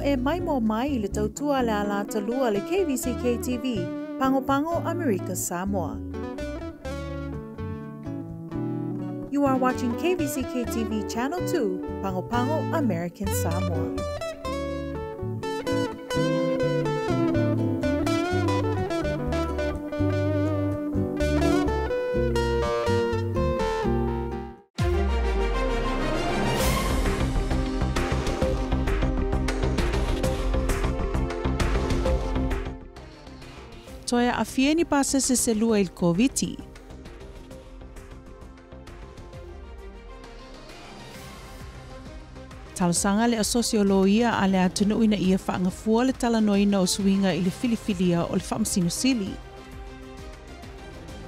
e mai mo mai le ala talua le Pango America Samoa. You are watching KVZK TV Channel 2, Pango Pango American Samoa. Fieni pasa se lua il COVID. Talosanga le asosioloia a le atunu ina ia whaanga fua le talanoina o suinga i le filifilia o le whamsinusili.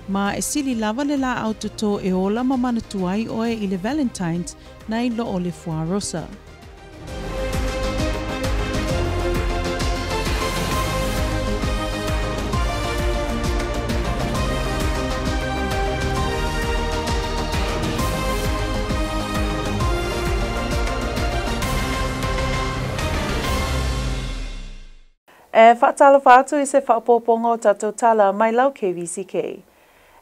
Ma e sili lava le la autoto e ola mamana tuai oe i le Valentines na i lo o le fua rosa. E whaatala whātu i se whaapoponga o tatou tala mai lau KVCK.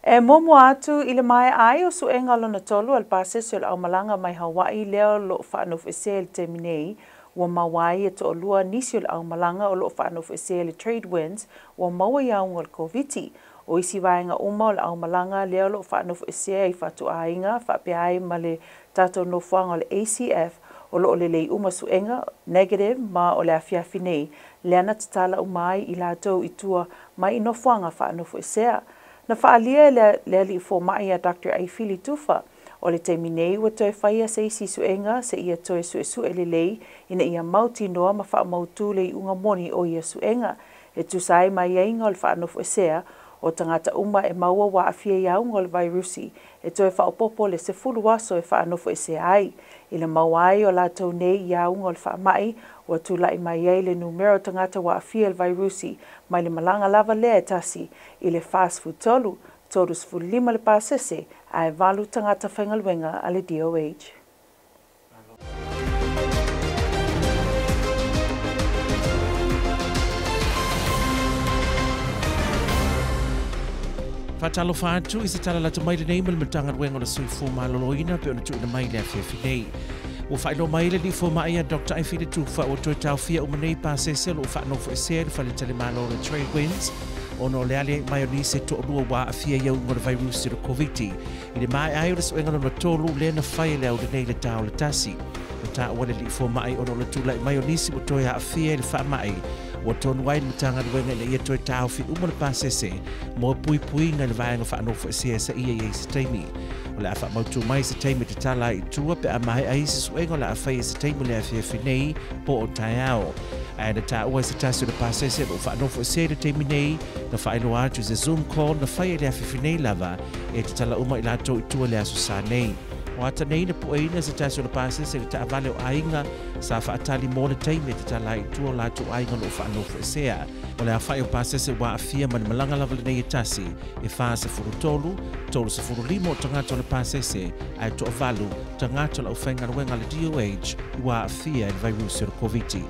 E momo atu i le mai ai o su enga lona tolu al pasesi le aumalanga mai Hawaii leo lo whaanof e se le teminei wa mawai e to olua lua nisi o le aumalanga o lo whaanof e se le trade winds wa maua iaunga le koviti o isi vaenga uma o le aumalanga leo lo whaanof e se i whatu ainga whapeai ma le tatou no o le ACF o lo o le lei uma suenga negative ma o le afiafi nei le ana te mai i la itua mai i nofuanga wha anofu i. Na wha alia le, le ali mai a Dr. Aifili Tufa, o le taimi nei wa toi whai suenga se ia toi su e su elelei ina ia mauti noa ma wha mautu le i unga moni o ia suenga. E tu sai mai ia inga o le wha anofu o tangata uma e maua wa afia iau ngol virusi e toe whaopopo le se fulu aso e whaanofo e se ai. I le mawai o la tau nei aunga ngol wha mai Ua tūlai mai ei le numero tangata wa afia le virusi mai le malanga lava lea e tasi i le fast food tolu, tolu sfu lima le pasese a e valu tangata whengaluenga a le DOH. Faatalofa atu i se talalata mai lenei ma le matagaluega o le soifua malōlōina pe ona tuuina mai le afiafi nei ua faailo mai le lii fouma ia dr. Aifile tufa ua toe taofia uma nei pasese loo faanofo esea i le faletalemalo le trailwinds ona o le ale mai o nisi toʻalua uā afia iau iga o le vairusi o le koviti i le maeai o le soʻega lona tolu lea na fai e le aulenei le tao le tasi. Ma taʻua le lii fomaʻi ona o le tulaʻi mai o nisi ua toe aafia i le faamaʻi ua tonu ai le matagaluega i le ia toe taofiuma le pasese mo puipuiga i le vaega faanofo e seasaʻia iai se taimi. O le a faamautū mai se taimi tatala ai itua pe a maeʻa i se suʻega o le afai e se taimi le afiafi nei po o taeao ae na taʻua i se tasi o le pasese loo faanofo e i le taimi nei na faailoa atu i se zoom call na faia i le afiafi nei lava. E tatala uma i latou itua le aso sa nei o na puʻeina se tasi o le pasese i le taavale o aiga sa faatali mo le taimi e tatala itua o latou aiga loo faanofo e sea o le afai o pasese ua afia ma le malaga lava lenei e tasi e fasefulutolu tolusefululima o tagata o le pasese ae toʻavalu tagata o le ʻaufaigaluega le doh ua afia i le vairusi o le koviti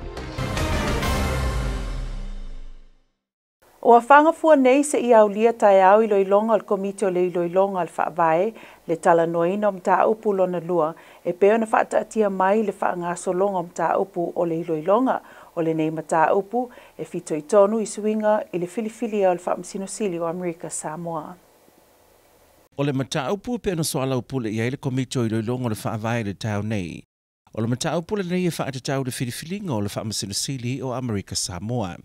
O a whangafua nei se i au lia tai au i loilonga al komite o le i loilonga al whaavae le tala noina om ta upu lona lua e peo na whaata atia mai le whaangaso longa o mta upu o le i loilonga o le nei mata upu e fito i tonu i suinga i le filifili o le whaamsinosili o Amerika Samoa. O le mata upu pe na soala upu le iai le komite o i loilonga o le whaavae le tau nei. O le mata upu le nei e whaata tau le filifili o le whaamsinosili o Amerika Samoa.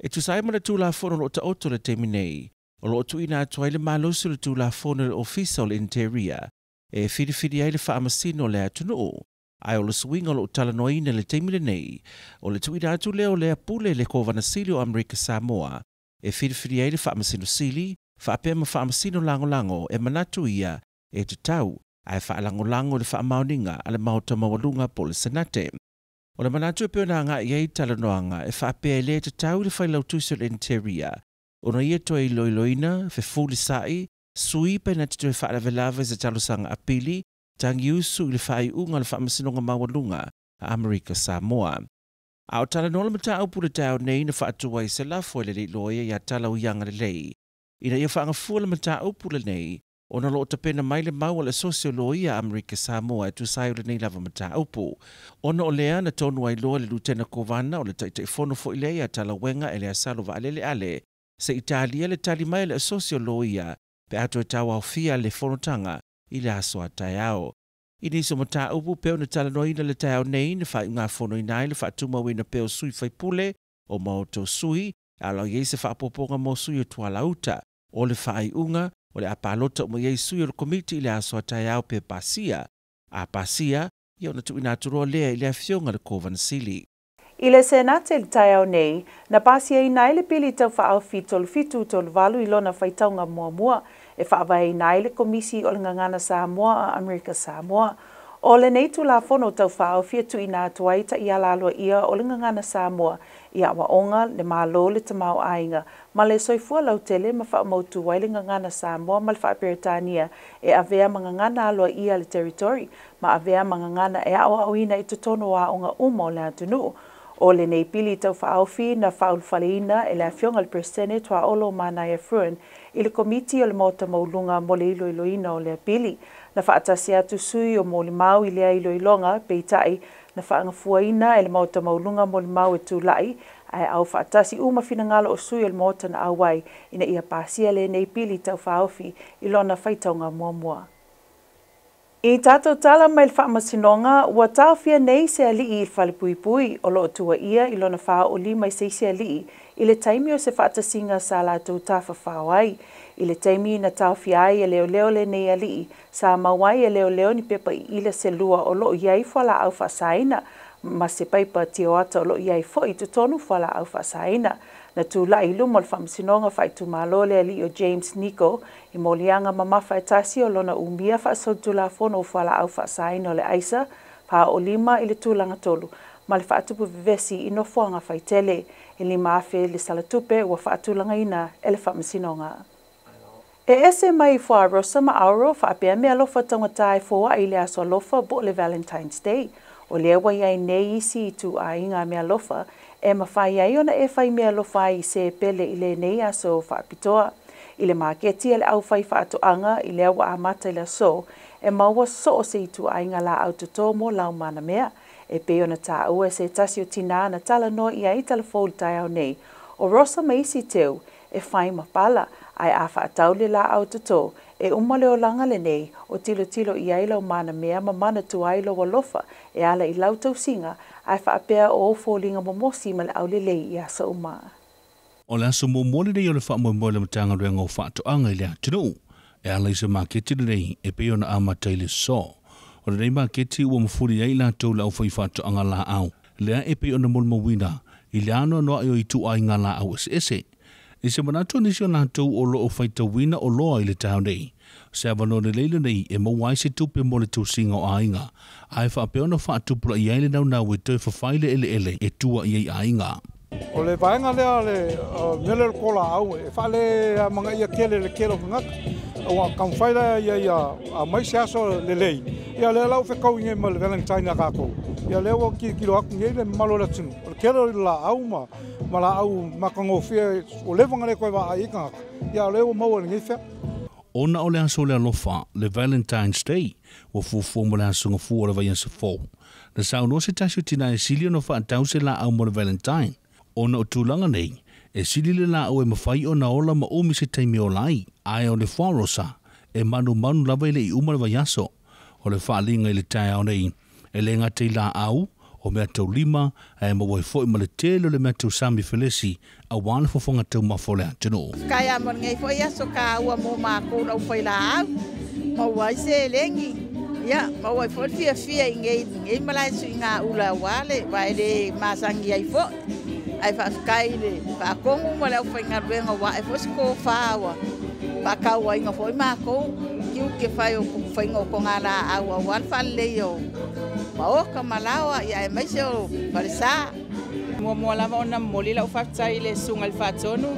E tu sai mana tūla fono lo ta oto le teminei, o lo tu ina atu ai le malosu le la fono le ofisa o le interia, e whiri ai le whaamasino le atunu o, ai o le suinga lo tala noina le temi nei, o le tu ina atu leo le apule le kovana sili o Amerika Samoa, e whiri ai le whaamasino sili, whaapea ma whaamasino lango lango e manatu ia, e te tau, ai whaalango lango le whaamauninga ale mauta mawalunga po le senate. O le manatu e pēna ngā iei talanoanga e whaapea le te tau le whailau tuso le interia. O na ia toa i loiloina, fe fuli sai, sui pe na tito e whaala velava se talo sanga apili, tangi usu i le whai unga le whamasinonga mawalunga a Amerika Samoa. A o talanoa le mata au pule tau nei na whaatua i se lafo fo le loia a talau uianga le lei. Ina ia whaanga fua le mata au pule nei, ona loo tapena mai le mau o le sosio loia amerika samoa e tusai o lenei lava mataupu ona o lea na tonu ai loa le lutena kovana o le taʻitaʻifono foʻi lea ia talauega e le asalo vaaleleale se italia le tali mai le asosio loia pe atu e tauaofia le fonotaga i le aso ataeao i nisi mataupu pe ona talanoaina le taeao nei na faaiʻugafonoina ai le faatumauina pe o sui faipule o maotou sui a se faapoopoga mo sui o tualauta o le faaiʻuga o le apalota o mo iei sui o le komiti i le aso a pe pasia. A pasia, ia ona tuuina ina lea i le afioga le kovanasili. I le senate le tai nei, na pasia i nai le pili tau wha fitol fitu tol valu i lona whaitaunga mua mua, e whaawai nai le komisi o le ngangana Samoa a Amerika Samoa. O le nei tu la fono tau whao fia tu i nā tuai ta i alalua ia o le ngangana Samoa i awa onga le mālo le tamau ainga. Ma le soifua lau tele ma wha mautu wai le ngangana Samoa ma le wha Peritania e avea ma ngangana aloa ia le territory ma avea ma ngangana e awa au ina i tutono a onga umo le atunu. O le nei pili tau whaofi na whaul whaleina e le afionga le presene tua olo mana e fruen i le komiti o le mota maulunga mo le iloiloina o le pili na whaatasi atu sui o moli mau i lea ilo ilonga pei tai na faanga fuaina e le mauta maulunga moli mau e tū lai ai au whaatasi umawhina ngalo o sui o le mauta na awai ina ia pāsia le nei pili tau whaofi i lona whaitaunga mua mua. I tātou tala mai le whaamasinonga, ua tāwhia nei se alii i whalipuipui o loo tua ia i lona wha o li mai se se alii i le taimi o se whaatasinga sa lātou tāwha whawai. I le taimi na tāwhia ai e leo leo le nei ali. Sa mawai e leo leo ni pepa i ila se lua o loo iai whala au whasaina ma se paipa tio ata o loo iai fo i tutonu whala au whasaina na tu la i lumo le whamsinonga whai tu malo le alii o James Nico. I molianga mamafa e tasi o lona umia wha sotu la fono whala au wha o le aisa. Pa o lima i le tūlanga tolu ma le faatupu vevesi i nofoaga faitele e lima afe le salatupe ua faatulagaina e le faamasinoga e ese mai i foarosa ma auro faapea me alofa tagata e foaʻi i le aso alofa bo o le valentines day. O lea ua iai nei isi i tuaiga me alofa e mafai ai ona e fai me alofa ai i se pele i lenei aso faapitoa i le maketi e le aufai faatoʻaga i lea ua amata i le aso e maua so o se itu aiga la au mo lau mana mea. E pe ona ta ua se tasi o tina na tala no i ai tala fōlu tai au nei. O rosa maisi teu e whai mapala ai a whaatau le la au tato e umale o langa le nei o tilo tilo i aila o mana mea ma mana tu aila wa lofa e ala i lau tau singa ai whaapea o fōlinga momosi ma le au le lei i asa uma. O le aso mo mole nei o le wha mo mo le matanga renga o whaato anga i le atinu. E ala maketi le nei e pe ona amata le so. O le ma keti ua mafuri ai la tau la fai fatu anga la au. Lea e pei ona mulma wina i le ano no ai o i tu ai ngā la au ese ese. I se manato nisi o nā tau o lo o tau wina o loa i le tau nei. Se avano le leila nei e mo wai se tupe mo le tau singa o ainga. Ai wha apeona wha tupula i aile nau nau e toi whawhaile ele ele e tua i ai ainga. O le vaenga lea le mele le kola au e whale manga ia kele le kele o ngaka. O a kamwhaila ia ia a maise aso le lei. Ia le lau fekau inge ma le Valentine a kako. Ia le wa ki kilo aku ngei le malo le tinu. O le kele la au ma ma la au makango fia o le vanga le koe wa a ika. Ia le wa maua le ngei fia Ona o le aso le alofa, le Valentine's Day, wa fufu mo le aso ngā fuara vai ansa fō. Na sao no se tasio tina e silio no wha tau se la au mo le Valentine. Ona o tūlanga nei, e sili le la au e mawhai o na ola ma umi se teimi o lai, ai o le fuarosa, e manu manu lava i umara vai o le whaalinga i le tae au nei. E le ngate i la au, o mea tau lima, e mo wai fo i male telo le mea tau sami felesi, a wana fo fonga tau mafo a tino. Kai a mon ngai fo i aso ka ua mo mā kona u fai la au, mo wai se e lengi. Ia, mo wai fo fia fia i ngai, ngai malai su i ngā ula wale, wai le masangi ai fo. Ai fa le, fa kongu mo le au fai ngā ruenga wa, e fo si kō fa awa, fa ngā fo i. iu ke fai o ku fai ngau konga la au au alfa le o maoka malawa ia e maise o palisa mua mua lava ona moli lau fatai le suga i le faatonu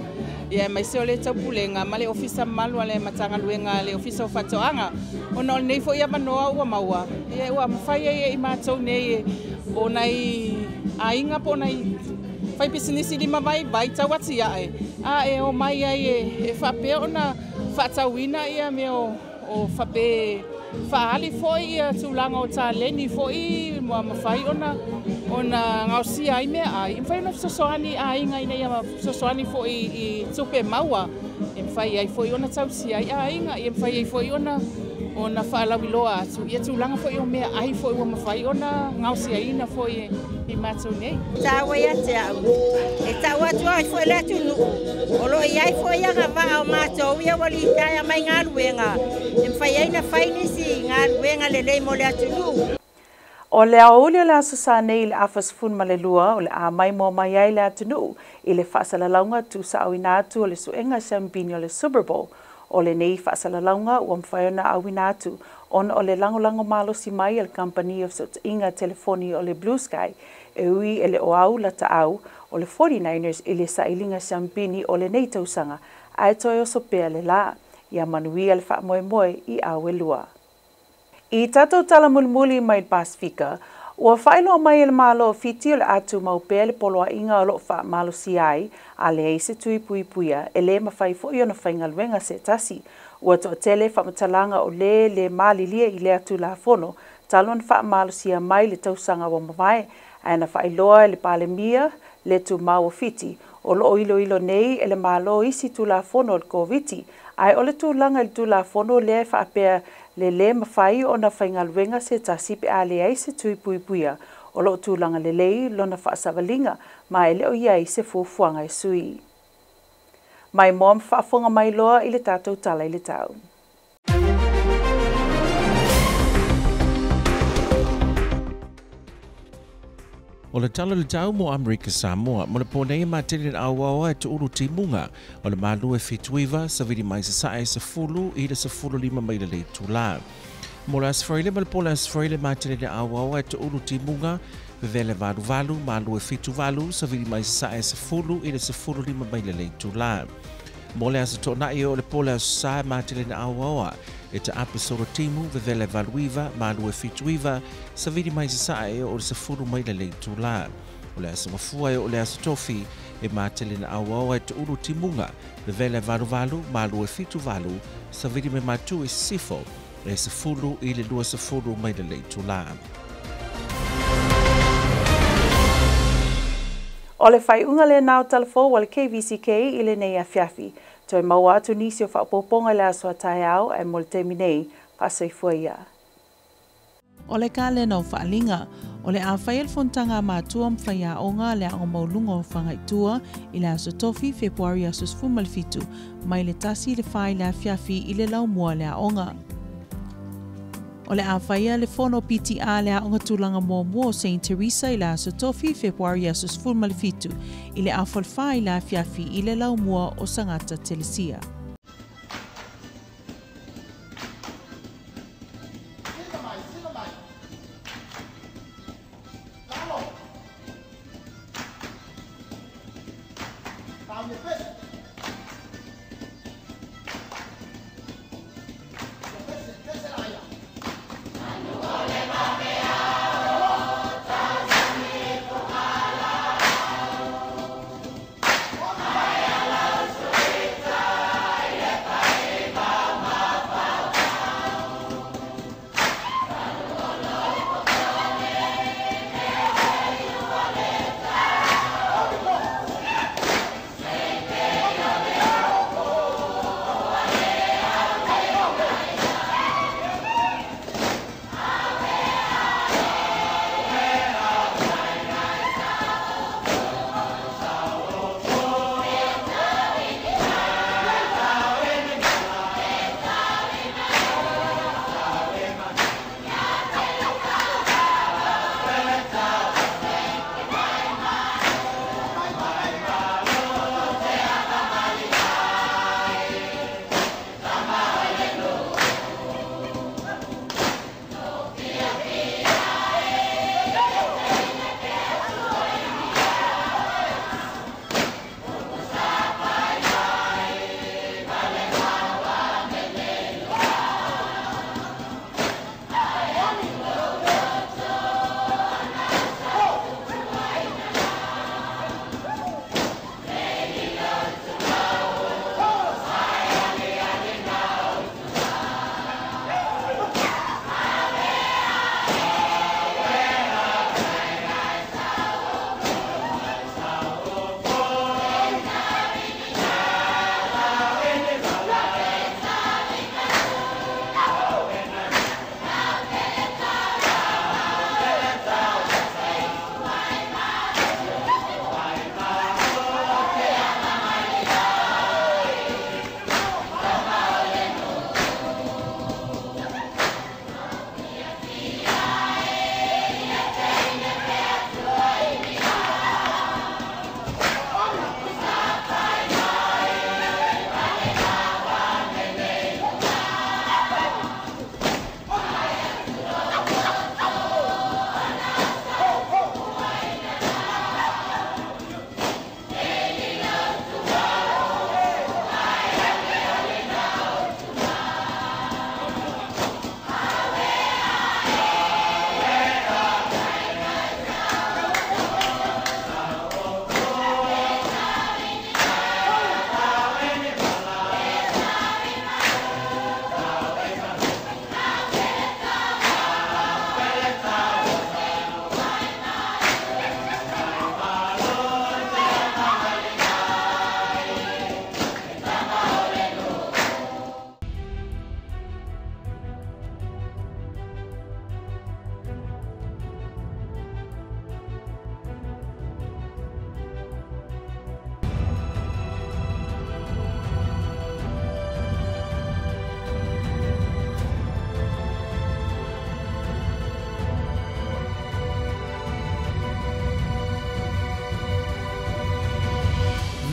ia e maise o le taupulega ma le ofisa malu a le matagaluega le ofisa o faatoʻaga ona o lenei foʻi avanoa ua maua. Ia ua mafai ai i matou nei ona i aiga po ona i faipisinisi lima vai vai tau ati aʻe a e o mai ai e, e faapea ona faatauina ia meo o fape faali foi ia tu langa o ta leni foi mo ma fai ona ona ngausi ai me ai. Fai no so soani ai ngai nei ma so foi i tupe maua. Em fai ai foi ona tau si ai ai ngai em fai ai foi ona ona fa la wiloa tu ia tu langa foi o me ai foi mo ma fai ona ngausi ai na foi i mātou nei. Tāua ia te au. E tāua atu ai fo i le atu nuu. O lo i ai fo i anga wā o mātou ia wali i tai mai ngā ruenga. E mwhai aina whainisi ngā ruenga le lei mo le atu nuu. O le au o le aso sa nei le afas fun ma le lua o le a mai mo mai ai le atu nuu i le whaasala launga tu sa au ina atu o le suenga champagne o le Super Bowl o le nei whaasalalaunga ua mwhaiona awina atu ona o le langolango malo si mai el Company of Sot Inga Telefoni o le Blue Sky e ui e le o au la ta au o le 49ers i le sailinga siampini o le nei tausanga a e toi o sopea le la ia manui al fa moe moe i au e lua. I tatou tala mulmuli mai Pasifika, Ua whaeloa mai ele malo fiti o le atu mau le poloa inga o loo wha malo si ai, a le eise tui pui puia, e le mawhai fo i ona whainga luenga se tasi. Ua toa tele whamatalanga o le le malilia i le atu la fono, talon wha malo si mai le tausanga wa mawai, aina na whailoa le palemia le tu mau fiti, o loo ilo ilo nei ele malo isi tu la fono le koviti, ai ole tu langa le tu la fono le whaapea le le mawhai o na whaingaluenga se tasi pe a le ai se tui pui puia o lo tūlanga le lei lo na whaasavalinga ma ele o iai se fuafuanga e sui. Mai mom whaafonga mai loa i le tātou tala i le tau. O le talo le tau mo Amerika Samoa, mo le pōnei ma tele na awawa e tuulu timuga o le malu e fituiva sa mai sa sae i le sa fulu lima mai le le. Mo le asfraile ma le pōle asfraile ma tele awawa e tuulu timuga vevele valu valu, malu e fitu valu, mai sa sae i le sa fulu lima mai le le mo le aso toʻanaʻi o le pola asosā e matelena auaoa e taapu solotimu vevele valuiva ma alue fituiva savili mai sasaʻa e o le sefulu mai le lei tulā o le asogafua e o le aso tofi e matelena auaoa e tuulu timuga vevele valuvalu ma alue fituvalu savili me matū e sisifo e sefulu i le lua sefulu mai le lei tulā O le fai unga le nao talafo wale KVCK i le nei a fiafi. Toi mau atu nisi o whaapoponga le aso atai au e mo le temi nei pasai fuaia. O le ka le nau whaalinga, o le a whaiel fontanga mātua mwhai a onga le a o maulungo o whangaitua i le aso tofi Februari aso sfumalfitu, mai le tasi le whai le a fiafi i le lau mua le a onga. O le awhaia le fono PTA le aonga tūlanga mō mō St. Teresa i la aso tofi Februari asos fumalfitu, i le awhalwha i la fiafi i le lau mua o Sangata Telesia.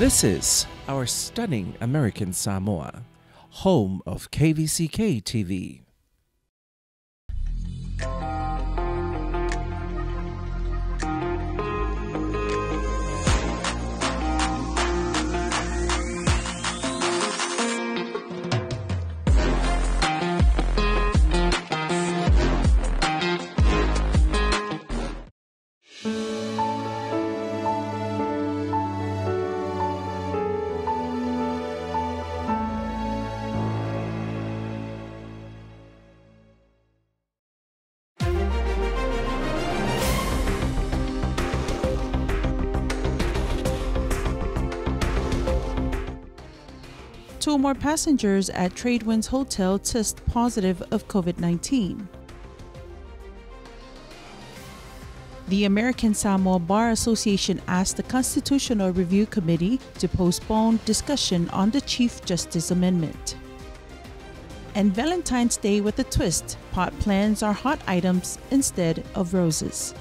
This is our stunning American Samoa, home of KVZK TV. Two more passengers at Tradewinds Hotel test positive of COVID 19. The American Samoa Bar Association asked the Constitutional Review Committee to postpone discussion on the Chief Justice Amendment. And Valentine's Day with a twist pot plants are hot items instead of roses.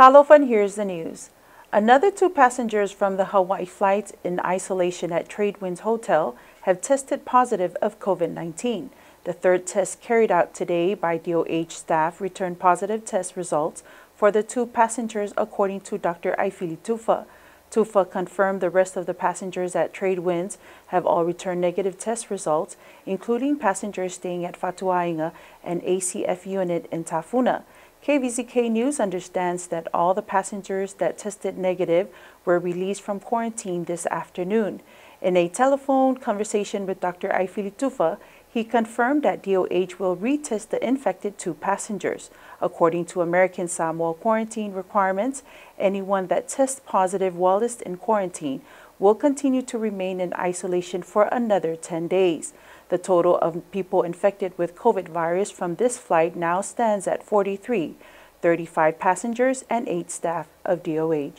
Talofan hears the news. Another two passengers from the Hawaii flight in isolation at Tradewinds Hotel have tested positive of COVID 19. The third test carried out today by DOH staff returned positive test results for the two passengers, according to Dr. Aifili Tufa. Tufa confirmed the rest of the passengers at Tradewinds have all returned negative test results, including passengers staying at Fatuainga and ACF unit in Tafuna. KVZK News understands that all the passengers that tested negative were released from quarantine this afternoon. In a telephone conversation with Dr. Aifili Tufa, he confirmed that DOH will retest the infected two passengers. According to American Samoa quarantine requirements, anyone that tests positive whilst in quarantine will continue to remain in isolation for another 10 days. The total of people infected with COVID virus from this flight now stands at 43, 35 passengers and 8 staff of DOH.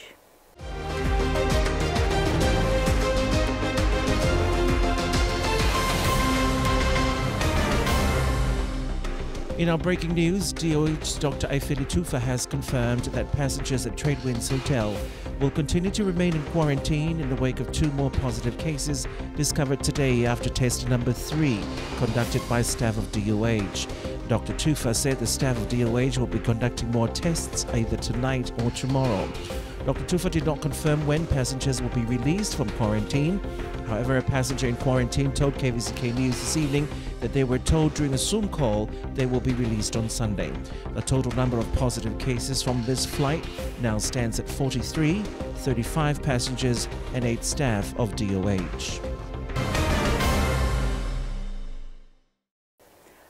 In our breaking news, DOH's Dr. Aifili Tufa has confirmed that passengers at Tradewinds Hotel will continue to remain in quarantine in the wake of two more positive cases discovered today after test number three conducted by staff of DOH. Dr. Tufa said the staff of DOH will be conducting more tests either tonight or tomorrow. Dr. Tufa did not confirm when passengers will be released from quarantine. However, a passenger in quarantine told KVZK News this evening that they were told during a Zoom call they will be released on Sunday. The total number of positive cases from this flight now stands at 43, 35 passengers, and 8 staff of DOH.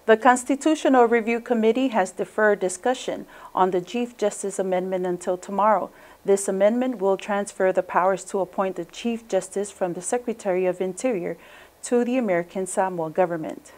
The Constitutional Review Committee has deferred discussion on the Chief Justice Amendment until tomorrow. This amendment will transfer the powers to appoint the Chief Justice from the Secretary of Interior to the American Samoa government.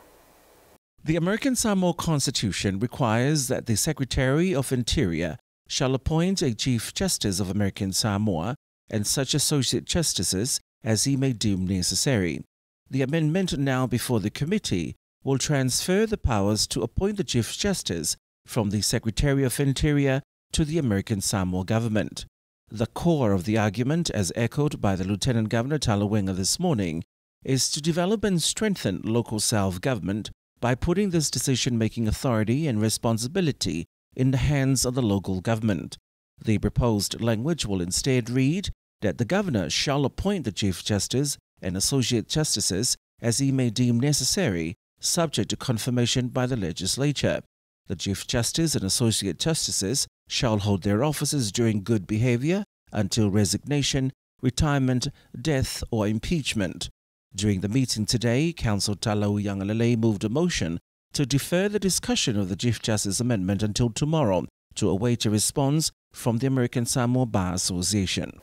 The American Samoa Constitution requires that the Secretary of Interior shall appoint a Chief Justice of American Samoa and such associate justices as he may deem necessary. The amendment now before the committee will transfer the powers to appoint the Chief Justice from the Secretary of Interior to the American Samoa government. The core of the argument, as echoed by the Lieutenant Governor Talauega this morning, is to develop and strengthen local self government by putting this decision making authority and responsibility in the hands of the local government. The proposed language will instead read that the governor shall appoint the Chief Justice and Associate Justices as he may deem necessary, subject to confirmation by the legislature. The Chief Justice and Associate Justices shall hold their offices during good behavior until resignation, retirement, death, or impeachment. During the meeting today, Council Talau Yangalele moved a motion to defer the discussion of the Chief Justice Amendment until tomorrow to await a response from the American Samoa Bar Association.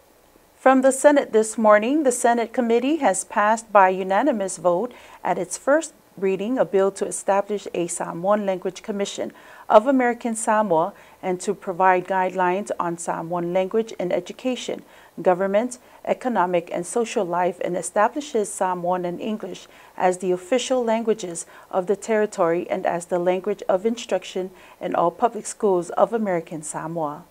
From the Senate this morning, the Senate committee has passed by unanimous vote at its first reading a bill to establish a Samoan Language Commission of American Samoa and to provide guidelines on Samoan language in education, government, economic, and social life and establishes Samoan and English as the official languages of the territory and as the language of instruction in all public schools of American Samoa.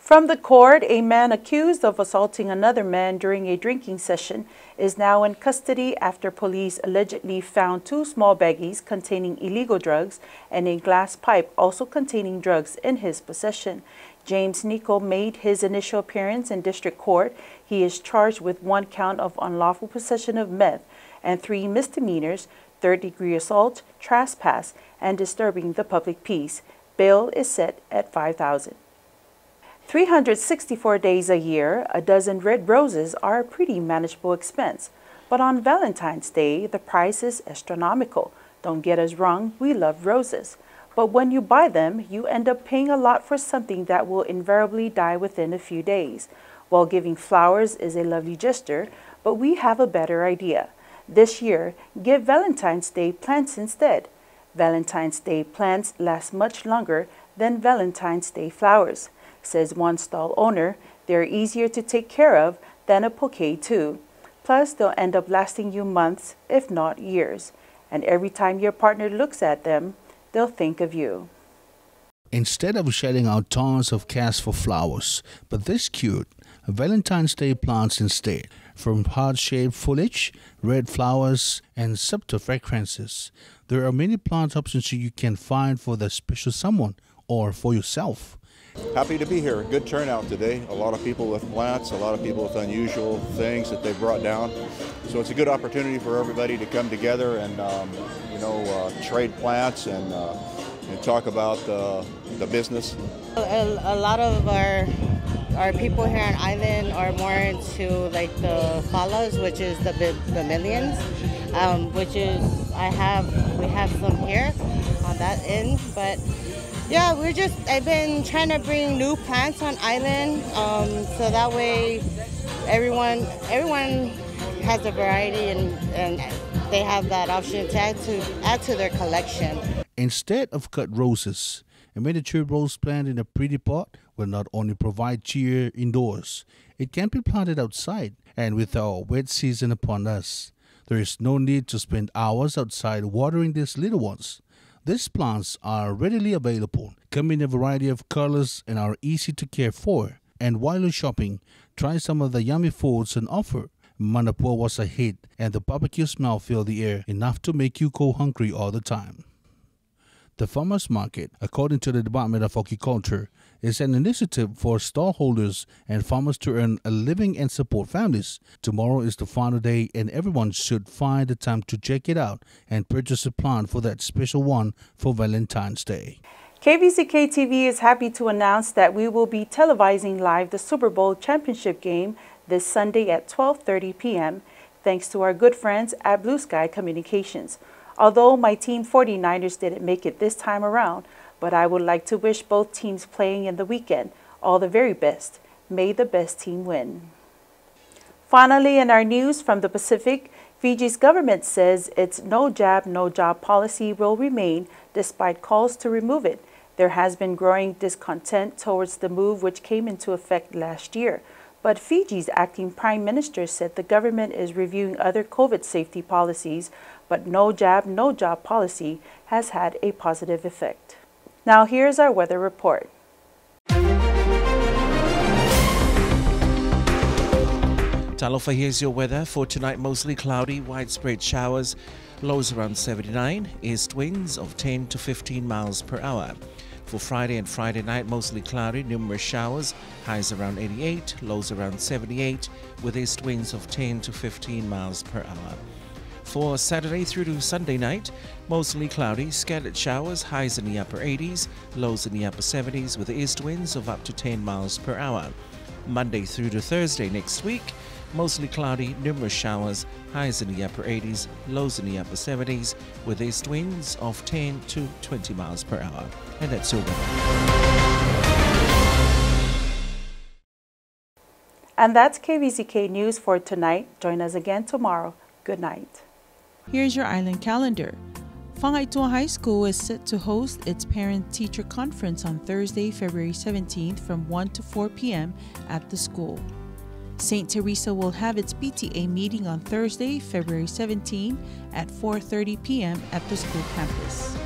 From the court, a man accused of assaulting another man during a drinking session is now in custody after police allegedly found two small baggies containing illegal drugs and a glass pipe also containing drugs in his possession. James Nico made his initial appearance in district court. He is charged with one count of unlawful possession of meth and three misdemeanors, third degree assault, trespass, and disturbing the public peace. Bail is set at 5000 364 days a year, a dozen red roses are a pretty manageable expense. But on Valentine's Day, the price is astronomical. Don't get us wrong, we love roses. But when you buy them, you end up paying a lot for something that will invariably die within a few days. While giving flowers is a lovely gesture, but we have a better idea. This year, give Valentine's Day plants instead. Valentine's Day plants last much longer than Valentine's Day flowers. Says one stall owner, they're easier to take care of than a bouquet too. Plus, they'll end up lasting you months, if not years. And every time your partner looks at them, they'll think of you. Instead of shelling out tons of cash for flowers, but this cute, Valentine's Day plants instead, from heart-shaped foliage, red flowers, and subtle fragrances. There are many plant options you can find for the special someone or for yourself. Happy to be here. Good turnout today. A lot of people with plants, a lot of people with unusual things that they brought down. So it's a good opportunity for everybody to come together and, um, you know, uh, trade plants and, uh, and talk about uh, the business. A, a, lot of our our people here on island are more into like the falas, which is the the millions, um, which is I have we have some here on that end, but yeah, we're just, I've been trying to bring new plants on island um, so that way everyone everyone has a variety and, and they have that option to add to, add to their collection. Instead of cut roses, a miniature rose plant in a pretty pot will not only provide cheer indoors, it can be planted outside. And with our wet season upon us, there is no need to spend hours outside watering these little ones. These plants are readily available, come in a variety of colors, and are easy to care for. And while you're shopping, try some of the yummy foods on offer. Manapua was a hit, and the barbecue smell filled the air enough to make you go hungry all the time. The farmers market, according to the Department of Agriculture, is an initiative for stallholders and farmers to earn a living and support families. Tomorrow is the final day, and everyone should find the time to check it out and purchase a plant for that special one for Valentine's Day. KVZK TV is happy to announce that we will be televising live the Super Bowl championship game this Sunday at 12:30 p.m. thanks to our good friends at Blue Sky Communications. Although my team 49ers didn't make it this time around, but I would like to wish both teams playing in the weekend all the very best. May the best team win. Finally, in our news from the Pacific, Fiji's government says its no jab, no job policy will remain despite calls to remove it. There has been growing discontent towards the move, which came into effect last year. But Fiji's acting prime minister said the government is reviewing other COVID safety policies, but no jab, no job policy has had a positive effect. Now here's our weather report. Talofa, here's your weather for tonight. Mostly cloudy, widespread showers, lows around 79, east winds of 10 to 15 miles per hour. For Friday and Friday night, mostly cloudy, numerous showers, highs around 88, lows around 78, with east winds of 10 to 15 miles per hour. For Saturday through to Sunday night, mostly cloudy, scattered showers, highs in the upper 80s, lows in the upper 70s, with east winds of up to 10 miles per hour. Monday through to Thursday next week, mostly cloudy, numerous showers, highs in the upper 80s, lows in the upper 70s, with east winds of 10 to 20 miles per hour. And that's your weather. And that's KVZK News for tonight. Join us again tomorrow. Good night. Here's your island calendar. Fagaitua High School is set to host its parent-teacher conference on Thursday, February 17th from 1 to 4 p.m. at the school. St. Teresa will have its PTA meeting on Thursday, February 17 at 4:30 p.m. at the school campus.